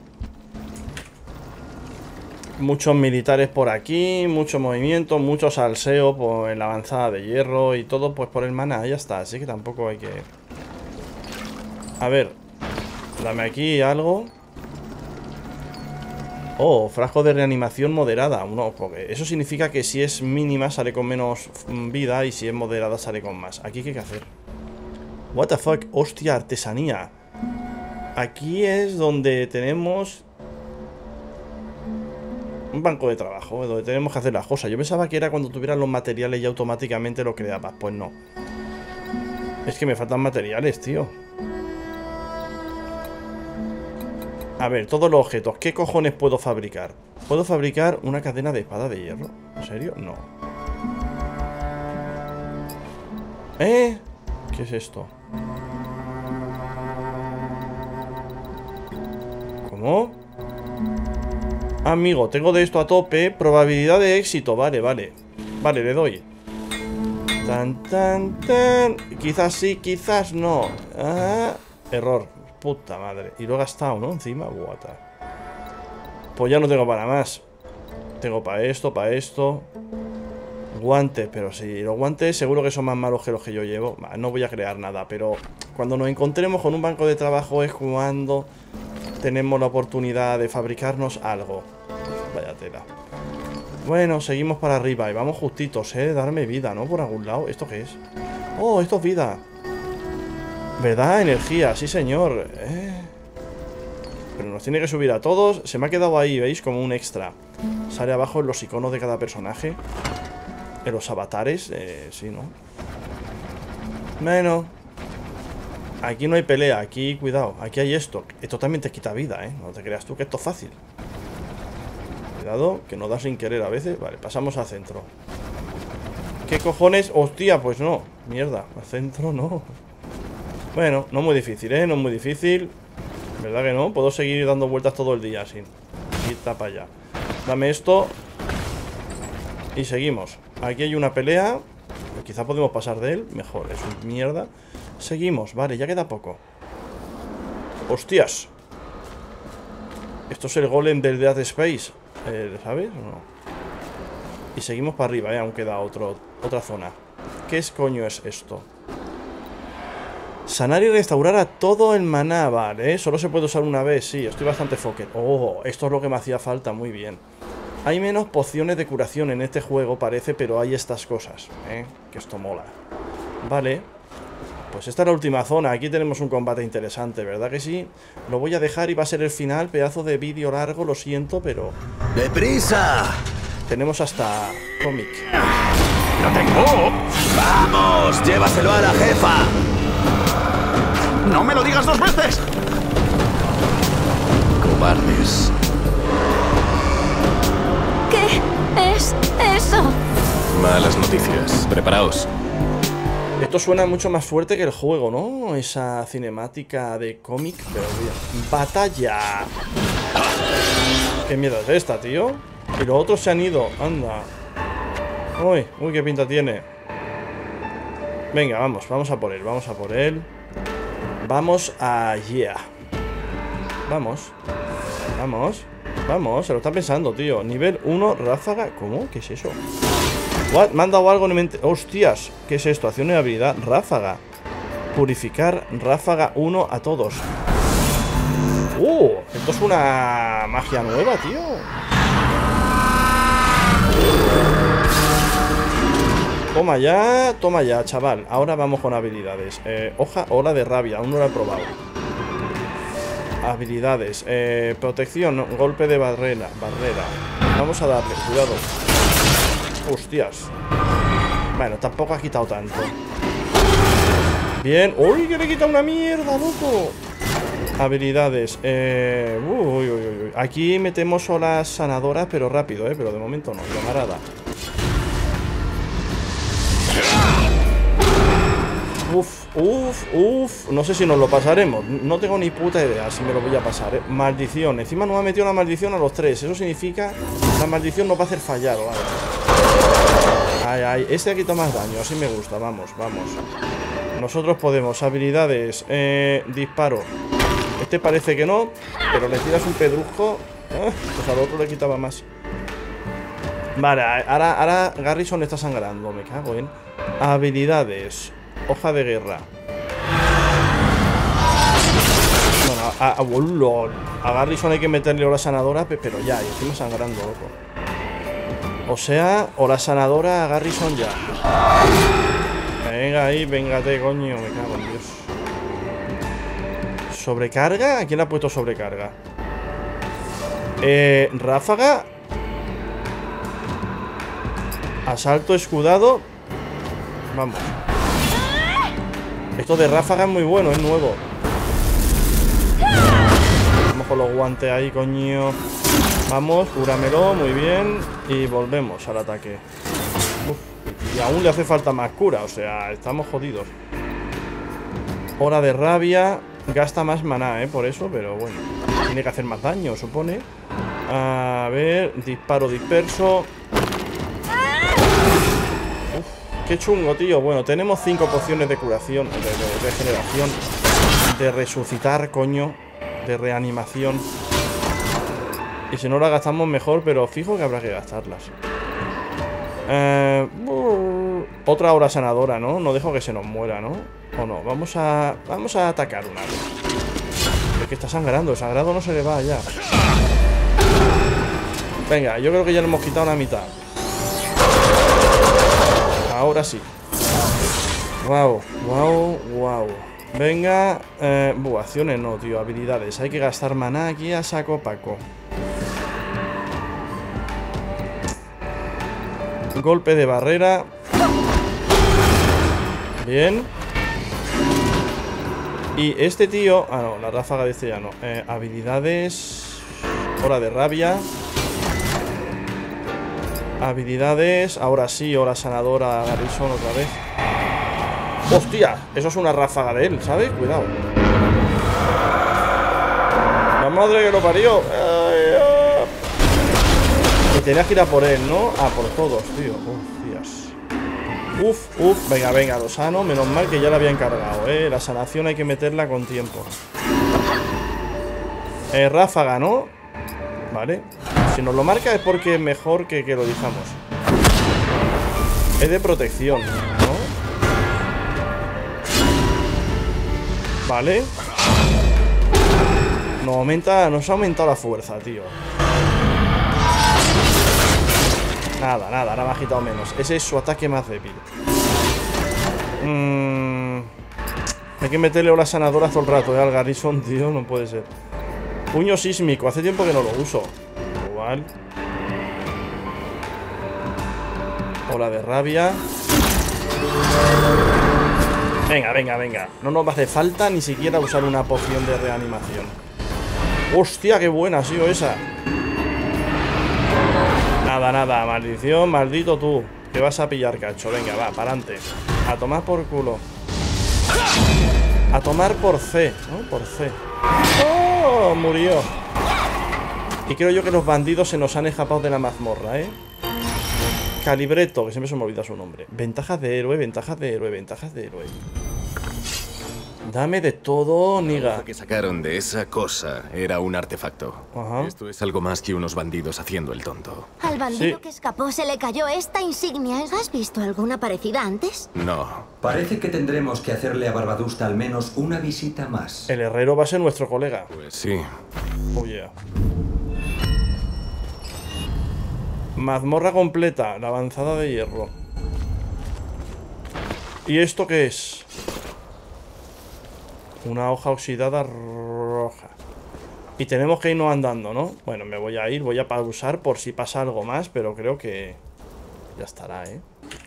Muchos militares por aquí, mucho movimiento, mucho salseo en la avanzada de hierro y todo pues por el mana, ya está, así que tampoco hay que... A ver, dame aquí algo. Oh, frasco de reanimación moderada. Uno, eso significa que si es mínima sale con menos vida y si es moderada sale con más. Aquí qué hay que hacer. What the fuck, hostia, artesanía. Aquí es donde tenemos un banco de trabajo, donde tenemos que hacer las cosas. Yo pensaba que era cuando tuvieran los materiales y automáticamente lo creabas. Pues no. Es que me faltan materiales, tío. A ver, todos los objetos. ¿Qué cojones puedo fabricar? ¿Puedo fabricar una cadena de espada de hierro? ¿En serio? No. ¿Eh? ¿Qué es esto? ¿Cómo? Amigo, tengo de esto a tope. Probabilidad de éxito. Vale, vale. Vale, le doy. Tan, tan, tan. Quizás sí, quizás no. Ah, error. Puta madre. Y lo he gastado, ¿no? Encima, guata. Pues ya no tengo para más. Tengo para esto, para esto. Guantes, pero sí, los guantes seguro que son más malos que los que yo llevo. No voy a crear nada, pero cuando nos encontremos con un banco de trabajo es cuando tenemos la oportunidad de fabricarnos algo. Vaya tela. Bueno, seguimos para arriba y vamos justitos, ¿eh? Darme vida, ¿no? Por algún lado. ¿Esto qué es? Oh, esto es vida. ¿Verdad? Energía, sí señor. Eh. Pero nos tiene que subir a todos. Se me ha quedado ahí, ¿veis? Como un extra. Sale abajo en los iconos de cada personaje. En los avatares. Eh, sí, ¿no? Bueno, Aquí no hay pelea, aquí cuidado, aquí hay esto. Esto también te quita vida, ¿eh? No te creas tú que esto es fácil. Cuidado, que no da sin querer a veces. Vale, pasamos al centro. ¿Qué cojones? Hostia, pues no. Mierda, al centro no. Bueno, no muy difícil, ¿eh? No muy difícil. ¿Verdad que no? Puedo seguir dando vueltas todo el día así. Quita para allá. Dame esto. Y seguimos. Aquí hay una pelea. Quizá podemos pasar de él. Mejor, es un mierda. Seguimos, vale, ya queda poco ¡Hostias! Esto es el golem del Dead Space eh, ¿Sabes no? Y seguimos para arriba, ¿eh? Aún queda otra zona ¿Qué es coño es esto? Sanar y restaurar a todo el maná, vale Solo se puede usar una vez, sí, estoy bastante foque Oh, esto es lo que me hacía falta, muy bien Hay menos pociones de curación en este juego, parece Pero hay estas cosas, ¿eh? Que esto mola Vale pues esta es la última zona. Aquí tenemos un combate interesante, ¿verdad que sí? Lo voy a dejar y va a ser el final. Pedazo de vídeo largo, lo siento, pero... ¡Deprisa! Tenemos hasta cómic. ¡Lo tengo! ¡Vamos! ¡Llévaselo a la jefa! ¡No me lo digas dos veces! Cobardes. ¿Qué es eso? Malas noticias. Preparaos. Esto suena mucho más fuerte que el juego, ¿no? Esa cinemática de cómic, pero bien. ¡Batalla! ¿Qué mierda es esta, tío? Y los otros se han ido, anda Uy, uy, qué pinta tiene Venga, vamos, vamos a por él, vamos a por él Vamos a... Yeah Vamos Vamos Vamos, se lo está pensando, tío Nivel 1, ráfaga ¿Cómo? ¿Qué es eso? What? Me han dado algo en mente. ¡Hostias! ¿Qué es esto? Acción de habilidad. Ráfaga. Purificar ráfaga 1 a todos. ¡Uh! Esto es una magia nueva, tío. Toma ya, toma ya, chaval. Ahora vamos con habilidades. Eh, hoja, ola de rabia. Aún no lo he probado. Habilidades. Eh, protección, golpe de barrera. Barrera. Vamos a darle, cuidado. Hostias. Bueno, tampoco ha quitado tanto. Bien. ¡Uy, que le quita una mierda, loco! Habilidades. Eh, uy, uy, uy. Aquí metemos olas sanadoras, pero rápido, ¿eh? Pero de momento no, camarada. Uf, uf, uf. No sé si nos lo pasaremos. No tengo ni puta idea si me lo voy a pasar, ¿eh? Maldición. Encima nos ha metido una maldición a los tres. Eso significa la maldición nos va a hacer fallar, ¿vale? Ay, ay, este ha quitado más daño, así me gusta, vamos, vamos. Nosotros podemos, habilidades eh, Disparo. Este parece que no, pero le tiras un pedrusco ah, Pues al otro le quitaba más. Vale, ahora, ahora Garrison está sangrando, me cago en. Habilidades Hoja de guerra. Bueno, a, Garrison hay que meterle hora sanadora Pero ya, y encima sangrando, loco o sea, o la sanadora Garrison ya. Venga ahí, véngate, coño. Me cago en Dios. ¿Sobrecarga? ¿A quién le ha puesto sobrecarga? Eh, ráfaga. Asalto escudado. Vamos. Esto de ráfaga es muy bueno, es nuevo. Vamos con los guantes ahí, coño. Vamos, cúramelo, muy bien. Y volvemos al ataque. Y aún le hace falta más cura, o sea, estamos jodidos. Hora de rabia. Gasta más maná, ¿eh? Por eso, pero bueno. Tiene que hacer más daño, supone. A ver, disparo disperso. Uf, qué chungo, tío. Bueno, tenemos cinco pociones de curación, de regeneración, de resucitar, coño, de reanimación. Y si no la gastamos mejor, pero fijo que habrá que gastarlas. Eh, otra hora sanadora, ¿no? No dejo que se nos muera, ¿no? O no, vamos a... Vamos a atacar una vez. Es que está sangrando, el sangrado no se le va ya. Venga, yo creo que ya le hemos quitado la mitad. Ahora sí. Wow, wow, wow. Venga, eh, acciones no, tío, habilidades. Hay que gastar maná aquí a saco paco. Golpe de barrera. Bien. Y este tío... Ah, no, la ráfaga de este ya no. Eh, habilidades... Hora de rabia. Habilidades. Ahora sí, hora sanadora Garrison otra vez. ¡Hostia! Eso es una ráfaga de él, ¿sabes? Cuidado. La madre que lo parió. Tenía que ir a por él, ¿no? Ah, por todos, tío. Hostias. Uf, uf. Venga, venga, lo sano. Menos mal que ya la había encargado, ¿eh? La sanación hay que meterla con tiempo. Eh, ráfaga, ¿no? Vale. Si nos lo marca es porque es mejor que, que lo dijamos. Es de protección, ¿no? Vale. Nos aumenta, nos ha aumentado la fuerza, tío. Nada, nada, ahora me ha agitado menos. Ese es su ataque más débil. Mm, hay que meterle una sanadora todo el rato, ¿eh? Al Garrison, tío, no puede ser. Puño sísmico, hace tiempo que no lo uso. Igual. Ola de rabia. Venga, venga, venga. No nos hace falta ni siquiera usar una poción de reanimación. ¡Hostia, qué buena ha sido esa! Nada, nada. Maldición, maldito tú. Que vas a pillar, cacho. Venga, va, para adelante. A tomar por culo. A tomar por C, ¿no? Por C. ¡Oh! Murió. Y creo yo que los bandidos se nos han escapado de la mazmorra, ¿eh? Calibreto, que siempre se me olvida su nombre. Ventajas de héroe, ventajas de héroe, ventajas de héroe. Dame de todo, niga. Lo que sacaron de esa cosa era un artefacto. Ajá. Esto es algo más que unos bandidos haciendo el tonto. Al bandido Sí. que escapó se le cayó esta insignia. ¿Has visto alguna parecida antes? No. Parece que tendremos que hacerle a Barbadusta al menos una visita más. El herrero va a ser nuestro colega. Pues sí. Oh, yeah. Mazmorra completa, la avanzada de hierro. ¿Y esto qué es? Una hoja oxidada roja. Y tenemos que irnos andando, ¿no? Bueno, me voy a ir, voy a pausar por si pasa algo más, pero creo que ya estará, ¿eh?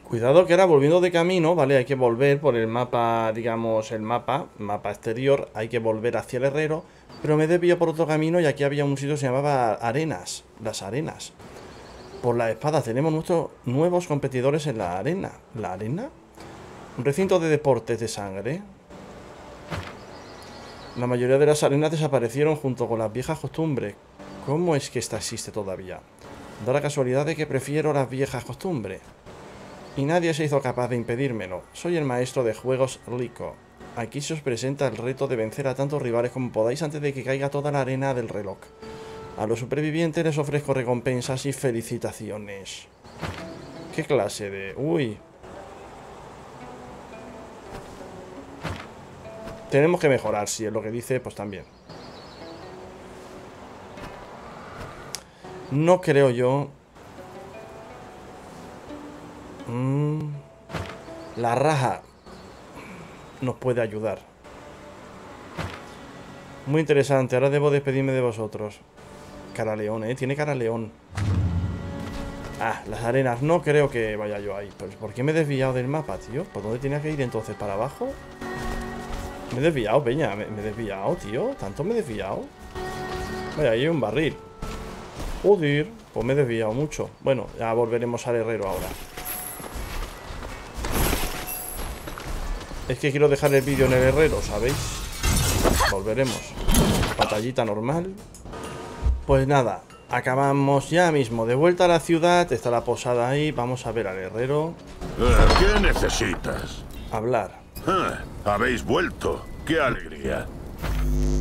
Cuidado que ahora volviendo de camino, ¿vale? Hay que volver por el mapa, digamos, el mapa, mapa exterior, hay que volver hacia el herrero, pero me desvío por otro camino y aquí había un sitio que se llamaba Arenas, las Arenas. Por la espada tenemos nuestros nuevos competidores en la arena. ¿La arena? Un recinto de deportes de sangre. La mayoría de las arenas desaparecieron junto con las viejas costumbres. ¿Cómo es que esta existe todavía? Da la casualidad de que prefiero las viejas costumbres. Y nadie se hizo capaz de impedírmelo. Soy el maestro de juegos Rico. Aquí se os presenta el reto de vencer a tantos rivales como podáis antes de que caiga toda la arena del reloj. A los supervivientes les ofrezco recompensas y felicitaciones. ¿Qué clase de...? Uy. Tenemos que mejorar, si es lo que dice, pues también. No creo yo... Mm, La raja nos puede ayudar. Muy interesante, ahora debo despedirme de vosotros. Cara león, ¿eh? Tiene cara león. Ah, las arenas. No creo que vaya yo ahí. ¿Por qué me he desviado del mapa, tío? ¿Por dónde tenía que ir entonces? ¿Para abajo? Me he desviado, peña. Me, me he desviado, tío. ¿Tanto me he desviado? Vaya, ahí hay un barril. Joder, pues me he desviado mucho. Bueno, ya volveremos al herrero ahora. Es que quiero dejar el vídeo en el herrero, ¿sabéis? Volveremos. Batallita normal. Pues nada, acabamos ya mismo. De vuelta a la ciudad, está la posada ahí. Vamos a ver al herrero. Eh, ¿Qué necesitas? Hablar. Ah, Habéis vuelto. ¡Qué alegría!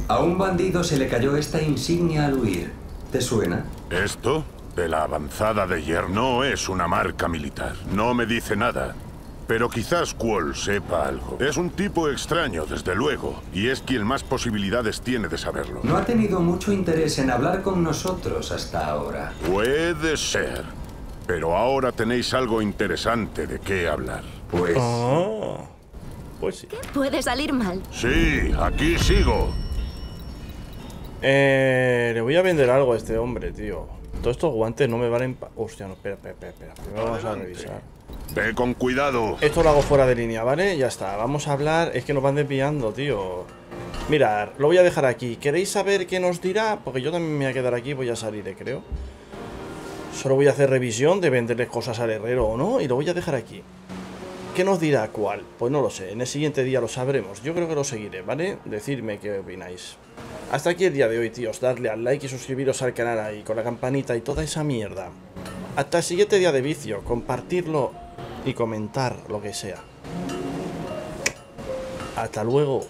A un bandido se le cayó esta insignia al huir. ¿Te suena? Esto, de la avanzada de Yerno, es una marca militar. No me dice nada. Pero quizás Quol sepa algo. Es un tipo extraño, desde luego, y es quien más posibilidades tiene de saberlo. No ha tenido mucho interés en hablar con nosotros hasta ahora. Puede ser. Pero ahora tenéis algo interesante de qué hablar. Pues... Ah, pues sí. Puede salir mal. Sí, aquí sigo. Eh, le voy a vender algo a este hombre, tío. Todos estos guantes no me valen pa... Hostia, no, espera, espera, espera, espera. Primero vamos a revisar. Ve con cuidado. Esto lo hago fuera de línea, ¿vale? Ya está. Vamos a hablar... Es que nos van desviando, tío. Mirad, lo voy a dejar aquí. ¿Queréis saber qué nos dirá? Porque yo también me voy a quedar aquí. Voy a salir, eh, creo. Solo voy a hacer revisión de venderles cosas al herrero o no. Y lo voy a dejar aquí. ¿Qué nos dirá cuál? Pues no lo sé. En el siguiente día lo sabremos. Yo creo que lo seguiré, ¿vale? Decidme qué opináis. Hasta aquí el día de hoy, tíos. Darle al like y suscribiros al canal ahí, con la campanita y toda esa mierda. Hasta el siguiente día de vicio. Compartirlo y comentar lo que sea. Hasta luego.